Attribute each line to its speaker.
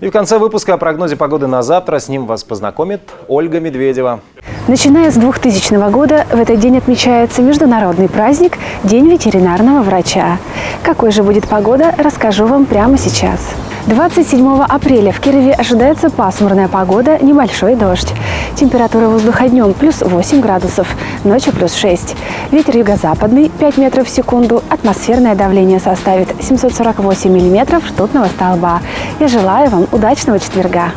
Speaker 1: И в конце выпуска о прогнозе погоды на завтра с ним вас познакомит Ольга Медведева.
Speaker 2: Начиная с 2000 года в этот день отмечается международный праздник – День ветеринарного врача. Какой же будет погода, расскажу вам прямо сейчас. 27 апреля в Кирове ожидается пасмурная погода, небольшой дождь. Температура воздуха днем плюс 8 градусов, ночью плюс 6. Ветер юго-западный 5 метров в секунду, атмосферное давление составит 748 миллиметров ртутного столба. Я желаю вам удачного четверга.